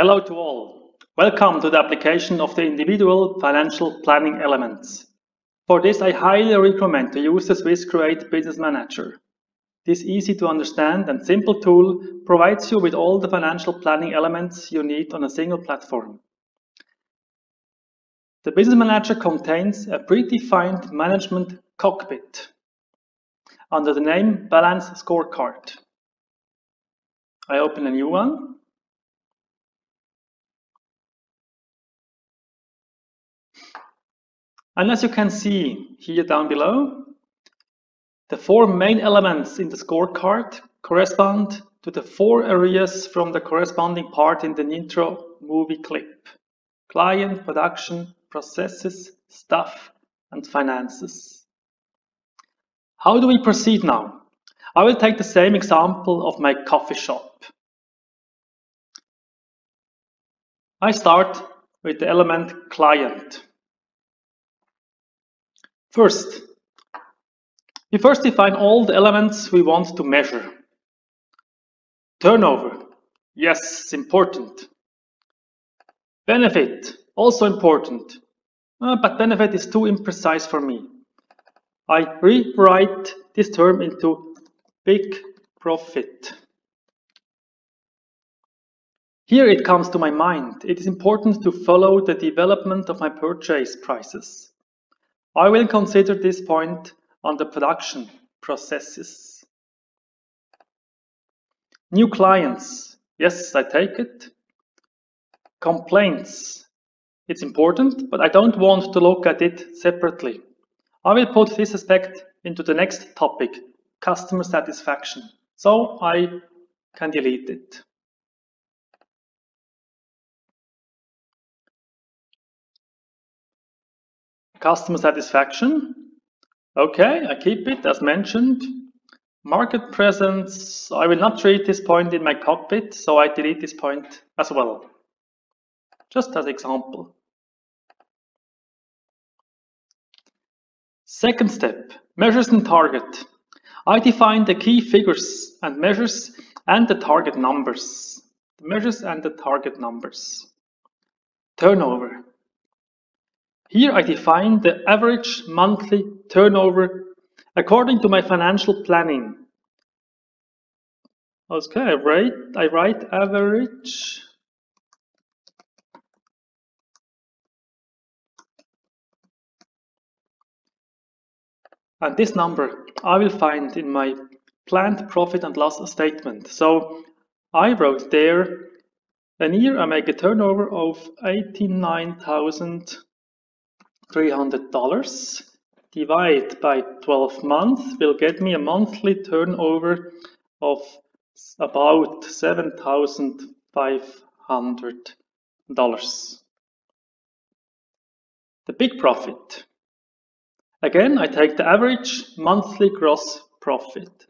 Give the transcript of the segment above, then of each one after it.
Hello to all. Welcome to the application of the individual financial planning elements. For this, I highly recommend to use the Swiss Create Business Manager. This easy to understand and simple tool provides you with all the financial planning elements you need on a single platform. The Business Manager contains a predefined management cockpit under the name Balance Scorecard. I open a new one. And as you can see here down below, the four main elements in the scorecard correspond to the four areas from the corresponding part in the intro movie clip. Client, production, processes, staff, and finances. How do we proceed now? I will take the same example of my coffee shop. I start with the element client. First, we first define all the elements we want to measure. Turnover, yes, important. Benefit, also important. Uh, but benefit is too imprecise for me. I rewrite this term into big profit. Here it comes to my mind. It is important to follow the development of my purchase prices. I will consider this point on the production processes. New clients. Yes, I take it. Complaints. It's important, but I don't want to look at it separately. I will put this aspect into the next topic, customer satisfaction. So I can delete it. Customer satisfaction. Okay, I keep it as mentioned. Market presence, I will not treat this point in my cockpit, so I delete this point as well. Just as example. Second step, measures and target. I define the key figures and measures and the target numbers. The measures and the target numbers. Turnover. Here I define the average monthly turnover according to my financial planning. Okay, I write, I write average And this number I will find in my planned profit and loss statement. So I wrote there, a year I make a turnover of $89,300 divide by 12 months will get me a monthly turnover of about $7,500. The big profit Again, I take the average monthly gross profit.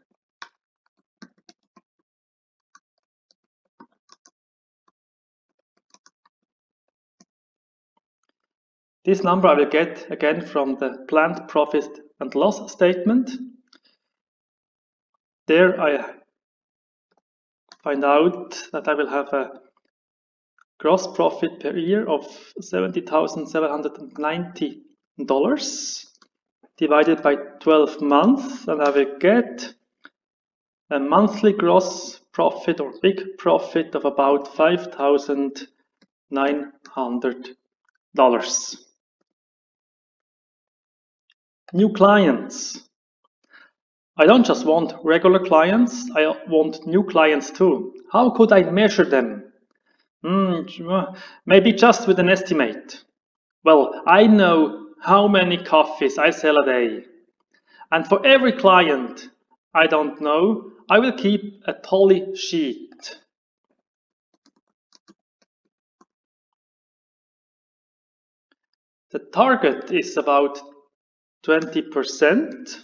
This number I will get again from the planned profit and loss statement. There I find out that I will have a gross profit per year of $70,790 divided by 12 months and I will get a monthly gross profit or big profit of about $5,900. New clients. I don't just want regular clients, I want new clients too. How could I measure them? Mm, maybe just with an estimate. Well, I know how many coffees I sell a day. And for every client I don't know, I will keep a tally sheet. The target is about 20%.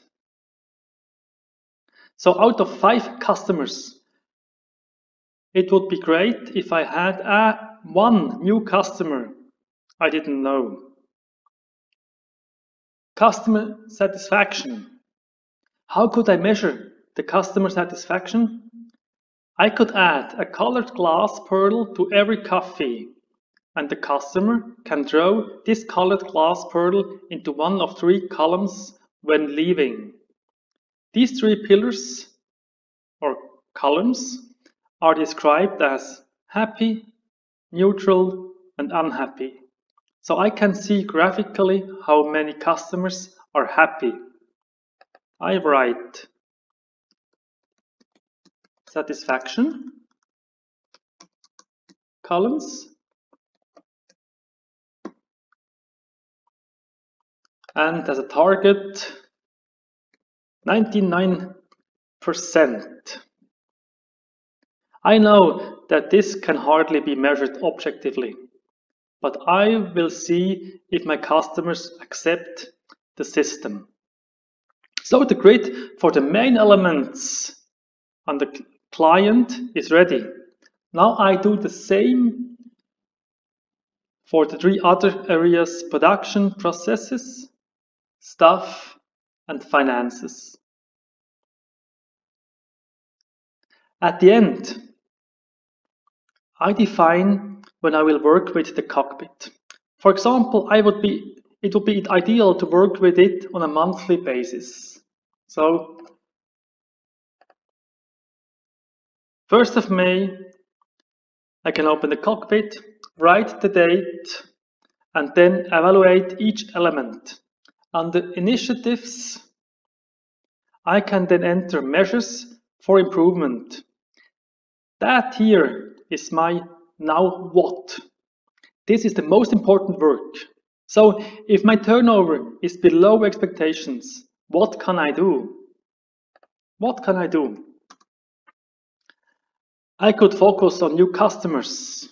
So out of five customers, it would be great if I had a one new customer I didn't know. Customer satisfaction. How could I measure the customer satisfaction? I could add a colored glass pearl to every coffee, and the customer can draw this colored glass pearl into one of three columns when leaving. These three pillars or columns are described as happy, neutral, and unhappy. So I can see graphically how many customers are happy. I write satisfaction columns and as a target 99%. I know that this can hardly be measured objectively, but I will see if my customers accept the system. So the grid for the main elements on the client is ready. Now I do the same for the three other areas, production, processes, staff, and finances. At the end, I define when I will work with the cockpit. For example, I would be, it would be ideal to work with it on a monthly basis. So, 1st of May, I can open the cockpit, write the date, and then evaluate each element. Under initiatives, I can then enter measures for improvement. That here is my now what. This is the most important work. So if my turnover is below expectations, what can I do? What can I do? I could focus on new customers.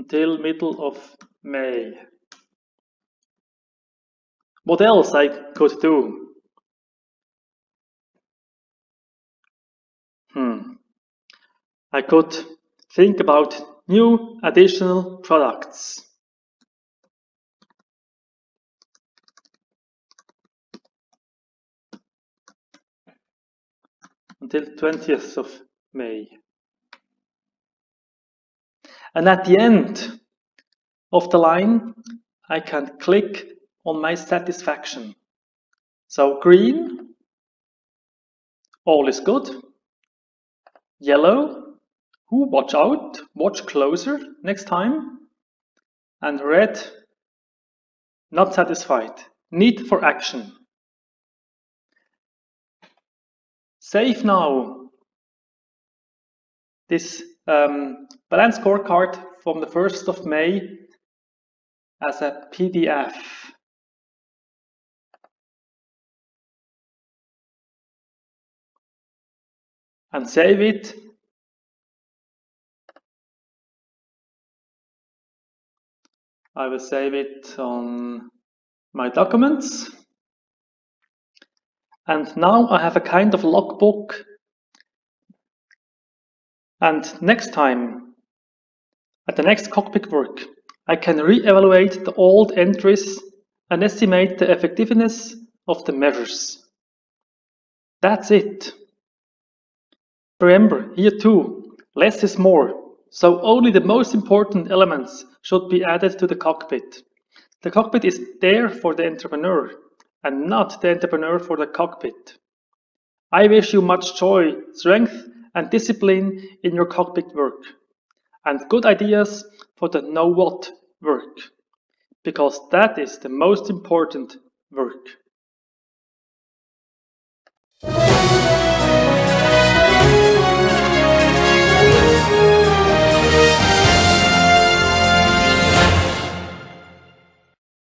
Until middle of May. What else I could do? Hmm. I could think about new additional products. Until 20th of May. And at the end of the line, I can click on my satisfaction. So green, all is good. Yellow, who watch out, watch closer next time. And red, not satisfied, need for action. Save now this um, balance scorecard from the 1st of May as a PDF. and save it. I will save it on my documents. And now I have a kind of logbook. And next time, at the next cockpit work, I can re-evaluate the old entries and estimate the effectiveness of the measures. That's it. Remember, here too, less is more, so only the most important elements should be added to the cockpit. The cockpit is there for the entrepreneur, and not the entrepreneur for the cockpit. I wish you much joy, strength, and discipline in your cockpit work, and good ideas for the know what work, because that is the most important work.